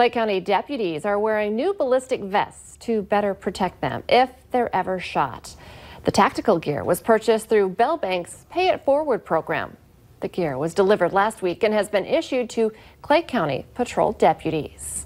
Clay County deputies are wearing new ballistic vests to better protect them if they're ever shot. The tactical gear was purchased through Bell Bank's Pay It Forward program. The gear was delivered last week and has been issued to Clay County patrol deputies.